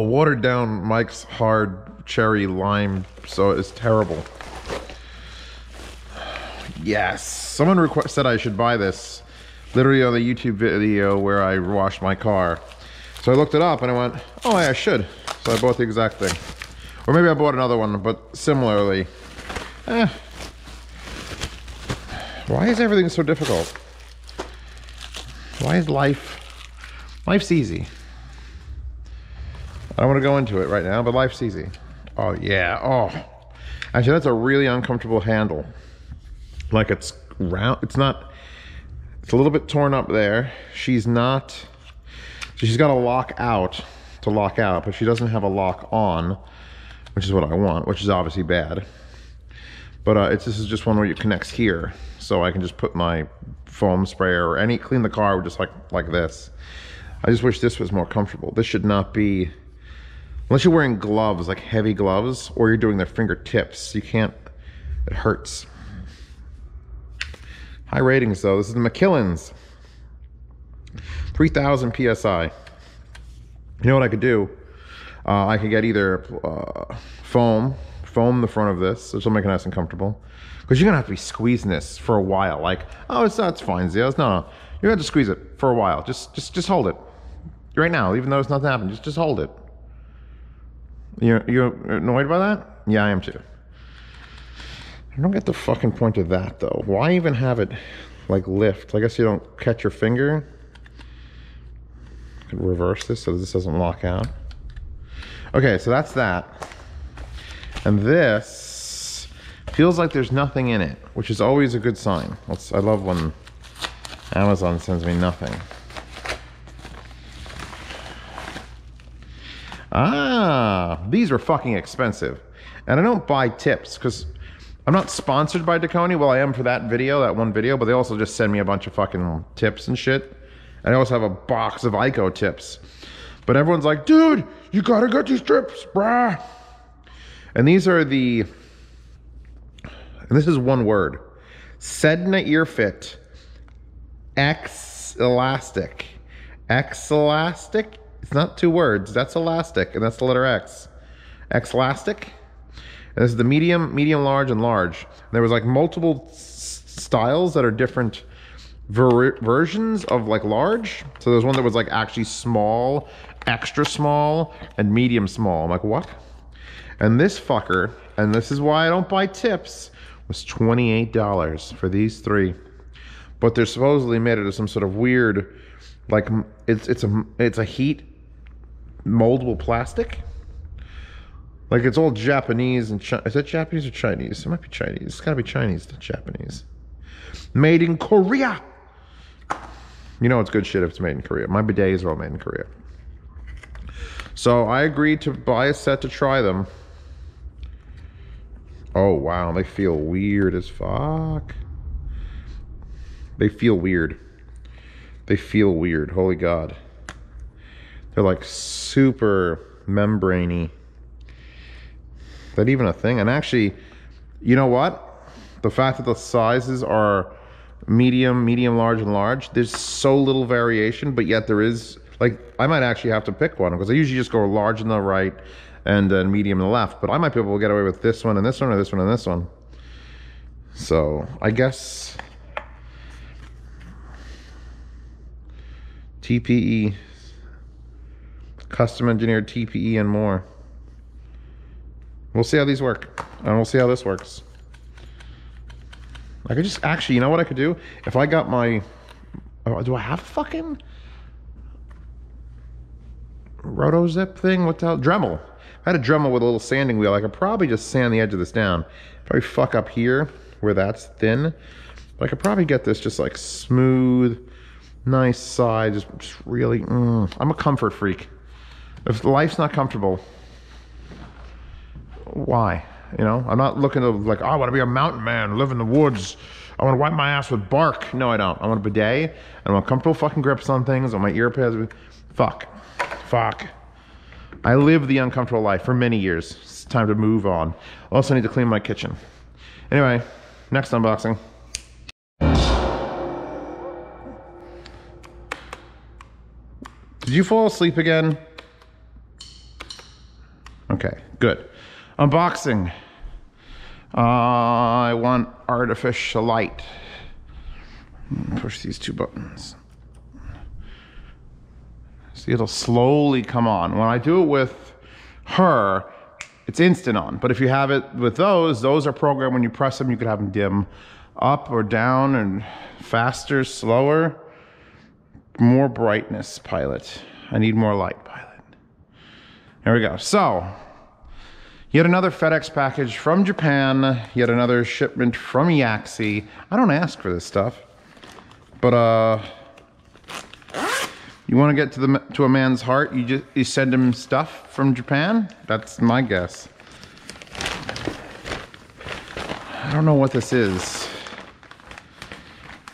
Watered down Mike's hard cherry lime, so it's terrible. Yes, someone said I should buy this, literally on the YouTube video where I washed my car. So I looked it up and I went, oh, yeah, I should. So I bought the exact thing. Or maybe I bought another one, but similarly. Eh. Why is everything so difficult? Why is life... Life's easy. I don't want to go into it right now, but life's easy. Oh, yeah. Oh. Actually, that's a really uncomfortable handle. Like it's round. It's not... It's a little bit torn up there. She's not... She's got a lock out to lock out, but she doesn't have a lock on, which is what I want, which is obviously bad. But uh, it's, this is just one where it connects here. So I can just put my foam sprayer or any, clean the car just like, like this. I just wish this was more comfortable. This should not be, unless you're wearing gloves, like heavy gloves, or you're doing their fingertips, you can't, it hurts. High ratings though. This is the Makillans. 3000 PSI. You know what I could do? Uh, I could get either uh, foam, foam the front of this, which will make it nice and comfortable. Because you're gonna have to be squeezing this for a while. Like, oh, it's that's fine, Zeos. No, no, you're gonna have to squeeze it for a while. Just, just, just hold it. Right now, even though it's nothing happened, just, just hold it. You're, you're annoyed by that? Yeah, I am too. I don't get the fucking point of that though. Why even have it like lift? I guess you don't catch your finger. Could reverse this so this doesn't lock out. Okay, so that's that. And this feels like there's nothing in it, which is always a good sign. Let's, I love when Amazon sends me nothing. Ah, these are fucking expensive. And I don't buy tips because I'm not sponsored by Dekoni. Well, I am for that video, that one video, but they also just send me a bunch of fucking tips and shit. And I also have a box of Ico tips. But everyone's like, dude, you gotta get these tips, brah. And these are the, and this is one word, Sedna Ear Fit Xelastec. X Elastic? It's not two words, that's elastic, and that's the letter X. Xelastec. And this is the medium, medium, large, and large. There was like multiple styles that are different ver versions of like large. So there's one that was like actually small, extra small, and medium small. I'm like, what? And this fucker, and this is why I don't buy tips, was $28 for these three. But they're supposedly made out of some sort of weird, like it's it's a it's a heat moldable plastic. Like it's all Japanese and Chi is that Japanese or Chinese? It might be Chinese. It's gotta be Chinese, not Japanese. Made in Korea. You know it's good shit if it's made in Korea. My bidets are all made in Korea. So I agreed to buy a set to try them. Oh wow, they feel weird as fuck. They feel weird. They feel weird, holy god. They're like super membraney. Is that even a thing? And actually, you know what? The fact that the sizes are medium, medium, large, and large, there's so little variation, but yet there is, like, I might actually have to pick one because I usually just go large in the right and then medium in the left, but I might be able to get away with this one and this one or this one and this one. So, I guess TPE, custom engineered TPE and more. We'll see how these work and we'll see how this works. I could just actually, you know what I could do? If I got my, oh, do I have a fucking roto zip thing? What the hell? Dremel. If I had a Dremel with a little sanding wheel, I could probably just sand the edge of this down. Probably fuck up here where that's thin. But I could probably get this just like smooth, nice side, just, just really, mm. I'm a comfort freak. If life's not comfortable, why? You know, I'm not looking to like, oh, I want to be a mountain man, live in the woods. I want to wipe my ass with bark. No, I don't. I want a bidet. I want comfortable fucking grips on things, on my ear pads. Fuck. Fuck. I lived the uncomfortable life for many years. It's time to move on. Also need to clean my kitchen. Anyway, next unboxing. Did you fall asleep again? Okay, good. Unboxing. Uh, I want artificial light. Push these two buttons. See, it'll slowly come on. When I do it with her, it's instant on. But if you have it with those, those are programmed when you press them, you can have them dim up or down and faster, slower. More brightness, pilot. I need more light, pilot. There we go. So, yet another FedEx package from Japan, yet another shipment from Yaxi. I don't ask for this stuff. But uh you want to get to the to a man's heart, you just you send him stuff from Japan? That's my guess. I don't know what this is.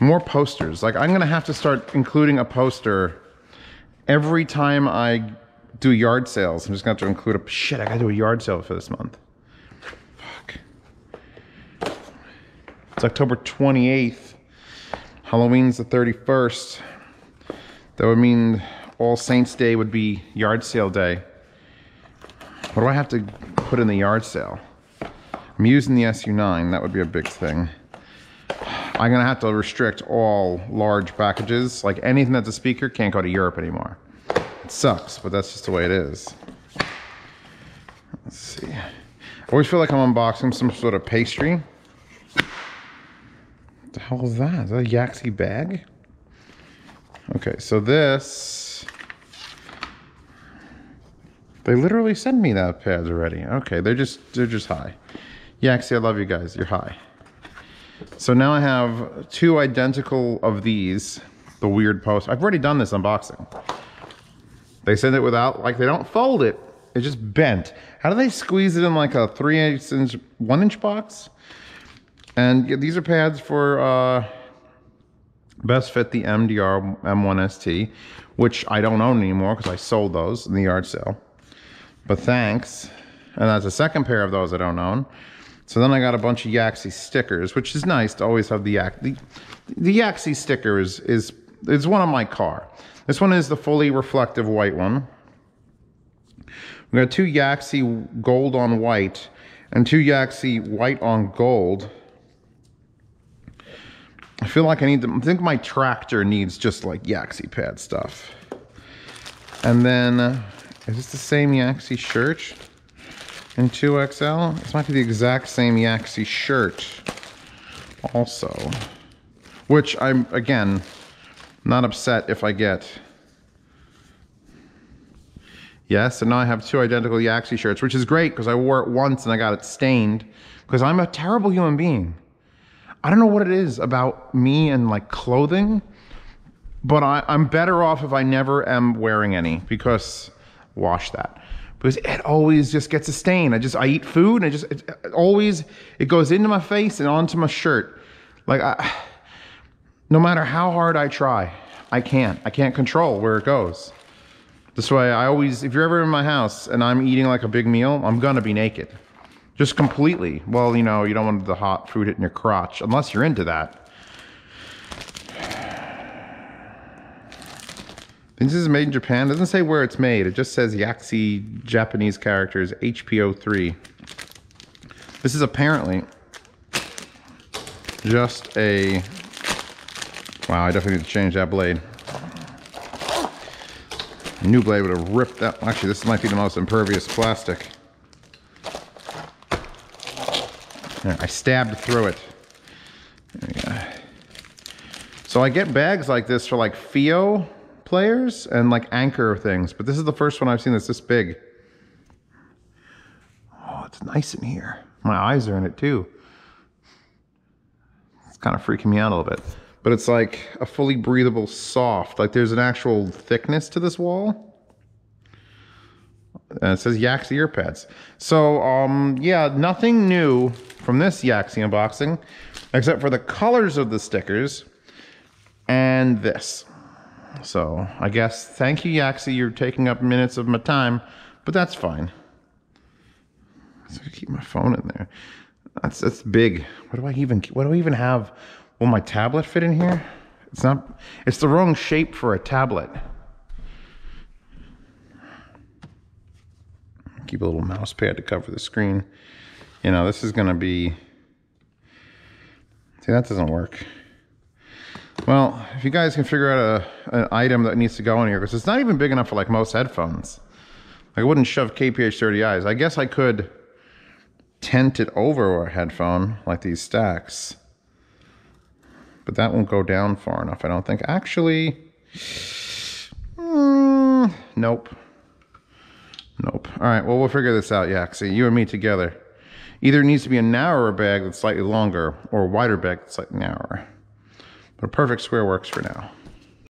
More posters. Like I'm gonna have to start including a poster every time I do yard sales. I'm just gonna have to include a shit. I gotta do a yard sale for this month. Fuck. It's October 28th. Halloween's the 31st. That would mean All Saints Day would be yard sale day. What do I have to put in the yard sale? I'm using the SU9, that would be a big thing. I'm gonna have to restrict all large packages. Like anything that's a speaker can't go to Europe anymore. It sucks, but that's just the way it is. Let's see. I always feel like I'm unboxing some sort of pastry. What the hell is that? Is that a Yaxi bag? Okay, so this, they literally sent me that pads already. Okay, they're just, they're just high. Actually, I love you guys. You're high. So now I have two identical of these, the weird post. I've already done this unboxing. They send it without, like they don't fold it. It's just bent. How do they squeeze it in like a 3 8 inch, 1 inch box? And these are pads for, uh, Best Fit the MDR M1ST, which I don't own anymore because I sold those in the yard sale. But thanks. And that's a second pair of those I don't own. So then I got a bunch of Yaxi stickers, which is nice to always have the. The, the Yaxi sticker is, is, is one on my car. This one is the fully reflective white one. We got two Yaxi gold on white and two Yaxi white on gold. I feel like I need to, I think my tractor needs just like Yaxi pad stuff. And then, uh, is this the same Yaxi shirt in 2XL? This might be the exact same Yaxi shirt also. Which I'm, again, not upset if I get. Yes, and now I have two identical Yaxi shirts, which is great because I wore it once and I got it stained because I'm a terrible human being. I don't know what it is about me and like clothing, but I, I'm better off if I never am wearing any because wash that because it always just gets a stain. I just I eat food and it just it, it always it goes into my face and onto my shirt. Like I, no matter how hard I try, I can't. I can't control where it goes. This way, I always if you're ever in my house and I'm eating like a big meal, I'm gonna be naked. Just completely. Well, you know, you don't want the hot food hitting your crotch, unless you're into that. This is made in Japan. It doesn't say where it's made. It just says Yaxi Japanese characters HPO3. This is apparently just a... Wow, I definitely need to change that blade. A new blade would have ripped that. Actually, this might be the most impervious plastic. I stabbed through it. So I get bags like this for like FiiO players and like Anker things, but this is the first one I've seen that's this big. Oh, it's nice in here. My eyes are in it too. It's kind of freaking me out a little bit. But it's like a fully breathable soft. Like there's an actual thickness to this wall. And it says Yaxi ear pads. So, um, yeah, nothing new from this Yaxi unboxing, except for the colors of the stickers and this. So, I guess, thank you, Yaxi. You're taking up minutes of my time, but that's fine. So keep my phone in there. That's that's big. What do I even what do I even have? Will my tablet fit in here? It's not it's the wrong shape for a tablet. keep a little mouse pad to cover the screen. You know, this is to be... See, that doesn't work. Well, if you guys can figure out a, an item that needs to go in here, because it's not even big enough for like most headphones. I wouldn't shove KPH30Is. I guess I could tent it over a headphone like these stacks. But that won't go down far enough, I don't think. Actually, mm, nope. Nope. All right, well, we'll figure this out, Yaxi. You and me together. Either it needs to be a narrower bag that's slightly longer or a wider bag that's slightly narrower. But a perfect square works for now.